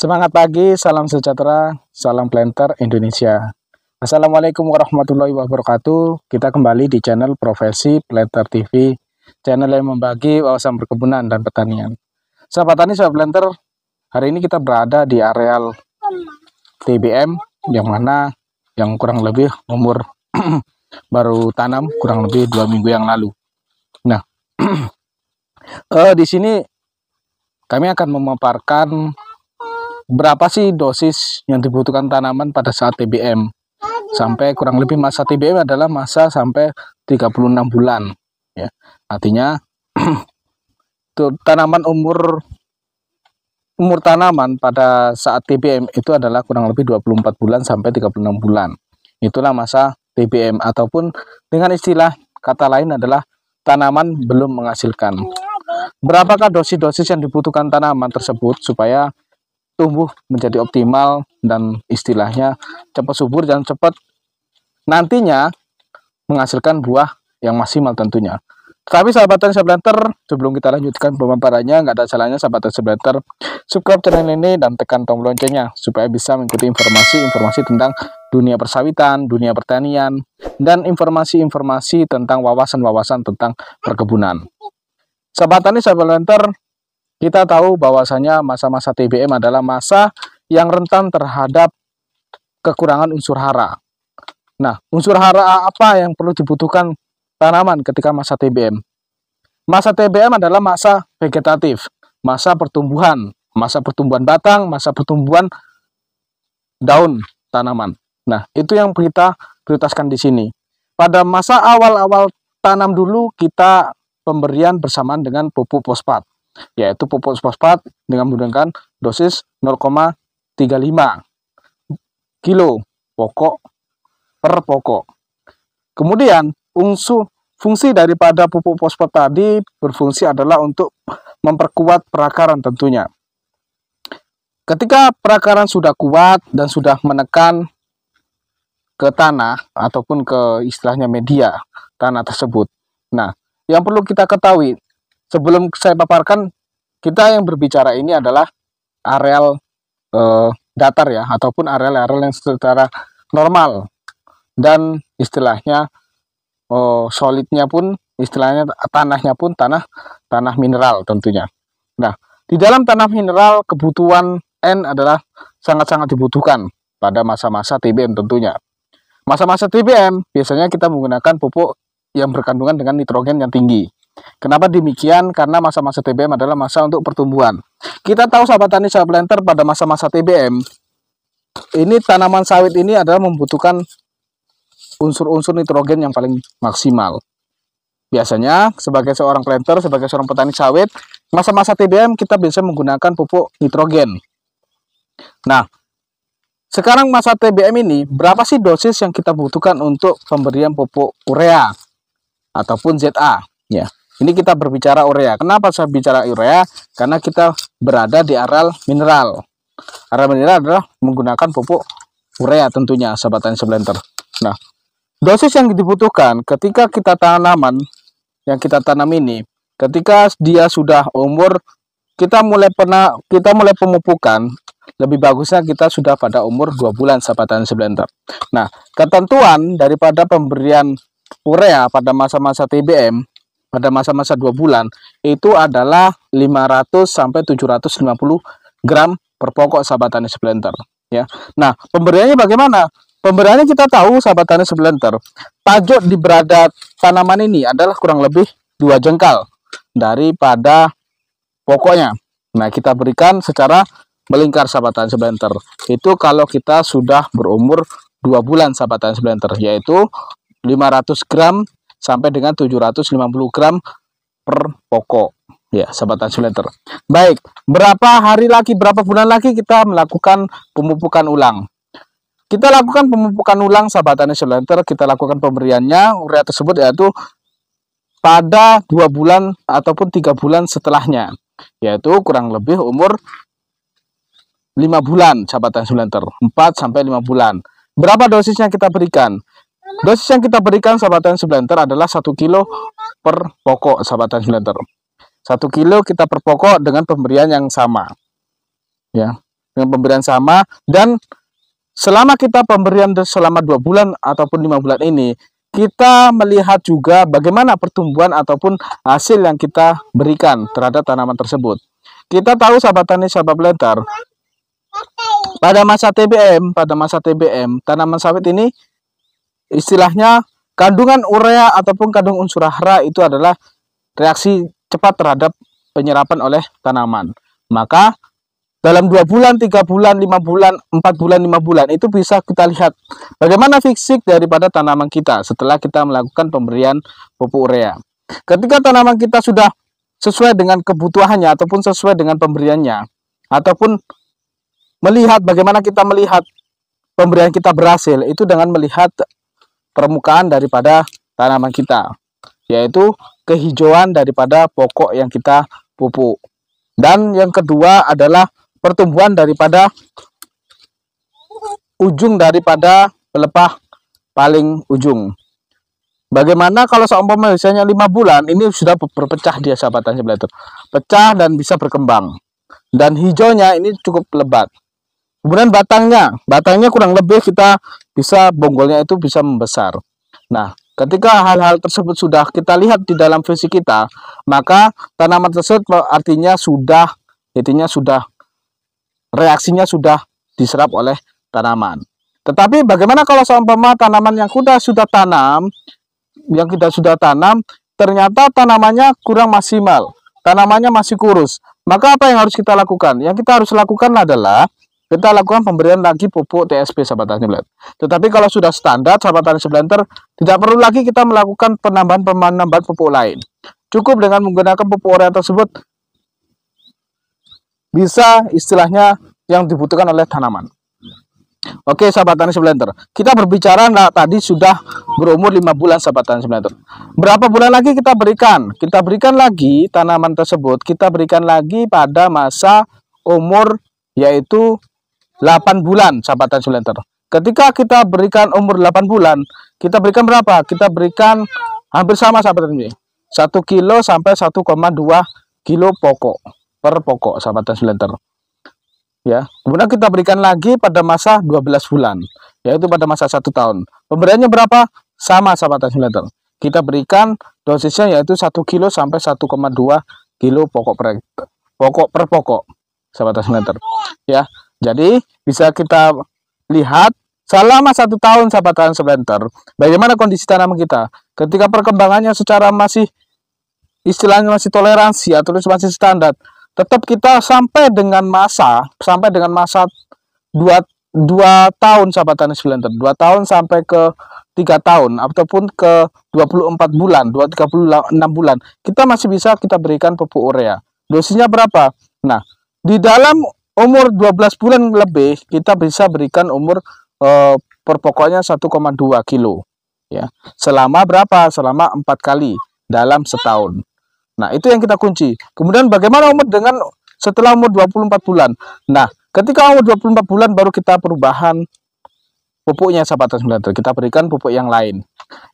Semangat pagi, salam sejahtera, salam planter Indonesia. Assalamualaikum warahmatullahi wabarakatuh. Kita kembali di channel Profesi Planter TV, channel yang membagi wawasan perkebunan dan pertanian. Sahabat tani, sahabat planter, hari ini kita berada di areal TBM yang mana yang kurang lebih umur baru tanam kurang lebih dua minggu yang lalu. Nah, uh, di sini kami akan memaparkan berapa sih dosis yang dibutuhkan tanaman pada saat TBM sampai kurang lebih masa TBM adalah masa sampai 36 bulan ya. Artinya tanaman umur umur tanaman pada saat TBM itu adalah kurang lebih 24 bulan sampai 36 bulan. Itulah masa TBM ataupun dengan istilah kata lain adalah tanaman belum menghasilkan. Berapakah dosis-dosis yang dibutuhkan tanaman tersebut supaya tumbuh menjadi optimal dan istilahnya cepat subur dan cepat nantinya menghasilkan buah yang maksimal tentunya. Tapi sahabat dan sebelenter, sebelum kita lanjutkan pemaparannya, nggak ada salahnya sahabat dan sebelenter, subscribe channel ini dan tekan tombol loncengnya supaya bisa mengikuti informasi-informasi tentang dunia persawitan, dunia pertanian, dan informasi-informasi tentang wawasan-wawasan tentang perkebunan. Sahabat tani, sahabat lenter, kita tahu bahwasanya masa-masa TBM adalah masa yang rentan terhadap kekurangan unsur hara. Nah, unsur hara apa yang perlu dibutuhkan tanaman ketika masa TBM? Masa TBM adalah masa vegetatif, masa pertumbuhan, masa pertumbuhan batang, masa pertumbuhan daun tanaman. Nah, itu yang kita prioritaskan di sini. Pada masa awal-awal tanam dulu kita pemberian bersamaan dengan pupuk fosfat yaitu pupuk fosfat dengan menggunakan dosis 0,35 kilo pokok per pokok. Kemudian unsur fungsi daripada pupuk fosfat tadi berfungsi adalah untuk memperkuat perakaran tentunya. Ketika perakaran sudah kuat dan sudah menekan ke tanah ataupun ke istilahnya media tanah tersebut. Nah, yang perlu kita ketahui sebelum saya paparkan, kita yang berbicara ini adalah areal eh, datar ya, ataupun areal-areal yang secara normal dan istilahnya oh, solidnya pun istilahnya tanahnya pun tanah tanah mineral tentunya. Nah, di dalam tanah mineral kebutuhan N adalah sangat-sangat dibutuhkan pada masa-masa TBM tentunya. Masa-masa TBM biasanya kita menggunakan pupuk yang berkandungan dengan nitrogen yang tinggi. Kenapa demikian? Karena masa-masa TBM adalah masa untuk pertumbuhan. Kita tahu sahabat tani sahabat planter pada masa-masa TBM, ini tanaman sawit ini adalah membutuhkan unsur-unsur nitrogen yang paling maksimal. Biasanya sebagai seorang planter, sebagai seorang petani sawit, masa-masa TBM kita bisa menggunakan pupuk nitrogen. Nah, sekarang masa TBM ini berapa sih dosis yang kita butuhkan untuk pemberian pupuk urea ataupun ZA? Ya, ini kita berbicara urea. Kenapa saya bicara urea? Karena kita berada di areal mineral. Areal mineral adalah menggunakan pupuk urea tentunya, sahabat tani seblenter. Nah, dosis yang dibutuhkan ketika kita tanaman yang kita tanam ini, ketika dia sudah umur kita mulai pernah kita mulai pemupukan lebih bagusnya kita sudah pada umur 2 bulan sahabat tani seblenter. Nah, ketentuan daripada pemberian urea pada masa-masa TBM pada masa-masa dua bulan itu adalah 500 sampai 750 gram per pokok sahabat tani seblenter ya. Nah, pemberiannya bagaimana? Pemberiannya kita tahu sahabat tani seblenter. Pajak di berada tanaman ini adalah kurang lebih dua jengkal daripada pokoknya. Nah, kita berikan secara melingkar sahabat tani seblenter. Itu kalau kita sudah berumur dua bulan sahabat tani seblenter yaitu 500 gram sampai dengan 750 gram per pokok. Ya, sahabat translator. Baik, berapa hari lagi, berapa bulan lagi kita melakukan pemupukan ulang? Kita lakukan pemupukan ulang sahabat translator, kita lakukan pemberiannya urea tersebut yaitu pada dua bulan ataupun tiga bulan setelahnya, yaitu kurang lebih umur lima bulan sahabat translator, 4 sampai 5 bulan. Berapa dosisnya kita berikan? Dosis yang kita berikan sahabatan seblenter adalah satu kilo per pokok sahabatan seblenter. Satu kilo kita per pokok dengan pemberian yang sama. Ya, dengan pemberian sama dan selama kita pemberian selama dua bulan ataupun lima bulan ini kita melihat juga bagaimana pertumbuhan ataupun hasil yang kita berikan terhadap tanaman tersebut. Kita tahu sahabat tani sahabat planter pada masa TBM, pada masa TBM tanaman sawit ini istilahnya kandungan urea ataupun kandungan unsur hara itu adalah reaksi cepat terhadap penyerapan oleh tanaman. Maka dalam dua bulan, tiga bulan, lima bulan, empat bulan, lima bulan itu bisa kita lihat bagaimana fisik daripada tanaman kita setelah kita melakukan pemberian pupuk urea. Ketika tanaman kita sudah sesuai dengan kebutuhannya ataupun sesuai dengan pemberiannya ataupun melihat bagaimana kita melihat pemberian kita berhasil itu dengan melihat permukaan daripada tanaman kita yaitu kehijauan daripada pokok yang kita pupuk. Dan yang kedua adalah pertumbuhan daripada ujung daripada pelepah paling ujung. Bagaimana kalau seumpama misalnya lima bulan ini sudah berpecah dia sebelah itu, pecah dan bisa berkembang. Dan hijaunya ini cukup lebat. Kemudian batangnya, batangnya kurang lebih kita bisa bonggolnya itu bisa membesar. Nah, ketika hal-hal tersebut sudah kita lihat di dalam visi kita, maka tanaman tersebut artinya sudah, intinya sudah reaksinya sudah diserap oleh tanaman. Tetapi bagaimana kalau seumpama tanaman yang sudah sudah tanam, yang kita sudah tanam, ternyata tanamannya kurang maksimal, tanamannya masih kurus. Maka apa yang harus kita lakukan? Yang kita harus lakukan adalah kita lakukan pemberian lagi pupuk TSP sahabat tani blender. Tetapi kalau sudah standar sahabat tani blender, tidak perlu lagi kita melakukan penambahan penambahan pupuk lain. Cukup dengan menggunakan pupuk urea tersebut bisa istilahnya yang dibutuhkan oleh tanaman. Oke sahabat tani seblender, kita berbicara nah, tadi sudah berumur 5 bulan sahabat tani seblender. Berapa bulan lagi kita berikan? Kita berikan lagi tanaman tersebut, kita berikan lagi pada masa umur yaitu 8 bulan sahabat tani seblender. Ketika kita berikan umur 8 bulan, kita berikan berapa? Kita berikan hampir sama sahabat tani. 1 kilo sampai 1,2 kilo pokok per pokok sahabat tani seblender ya kemudian kita berikan lagi pada masa 12 bulan yaitu pada masa satu tahun pemberiannya berapa sama sahabat translator kita berikan dosisnya yaitu 1 kilo sampai 1,2 kilo pokok per pokok per pokok sahabat translator ya jadi bisa kita lihat selama satu tahun sahabat translator bagaimana kondisi tanaman kita? Ketika perkembangannya secara masih istilahnya masih toleransi atau masih standar tetap kita sampai dengan masa sampai dengan masa dua dua tahun sahabat tani Splinter dua tahun sampai ke tiga tahun ataupun ke 24 bulan dua tiga enam bulan kita masih bisa kita berikan pupuk urea. Dosisnya berapa? Nah di dalam umur 12 bulan lebih kita bisa berikan umur eh, per pokoknya 1,2 kilo ya selama berapa selama empat kali dalam setahun Nah, itu yang kita kunci. Kemudian bagaimana umur dengan setelah umur 24 bulan? Nah, ketika umur 24 bulan baru kita perubahan pupuknya sahabat transmigrator. Kita berikan pupuk yang lain.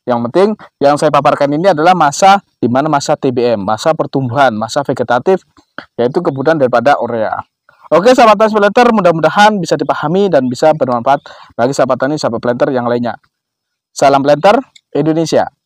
Yang penting yang saya paparkan ini adalah masa di mana masa TBM, masa pertumbuhan, masa vegetatif yaitu kemudian daripada urea. Oke sahabat tani planter mudah-mudahan bisa dipahami dan bisa bermanfaat bagi sahabat tani sahabat planter yang lainnya. Salam planter Indonesia.